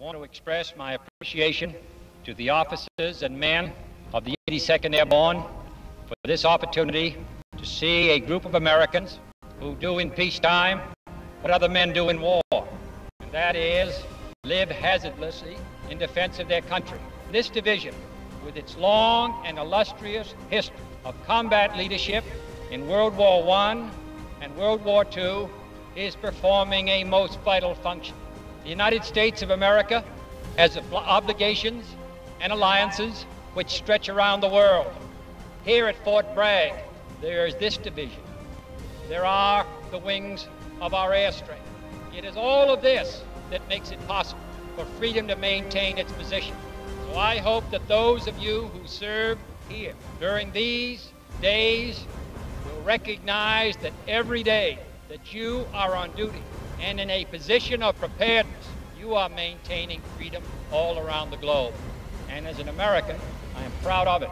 want to express my appreciation to the officers and men of the 82nd Airborne for this opportunity to see a group of Americans who do in peacetime what other men do in war, and that is live hazardlessly in defense of their country. This division, with its long and illustrious history of combat leadership in World War I and World War II, is performing a most vital function. The United States of America has obligations and alliances which stretch around the world. Here at Fort Bragg, there is this division. There are the wings of our airstrength. It is all of this that makes it possible for freedom to maintain its position. So I hope that those of you who serve here during these days will recognize that every day that you are on duty and in a position of preparedness, you are maintaining freedom all around the globe. And as an American, I am proud of it.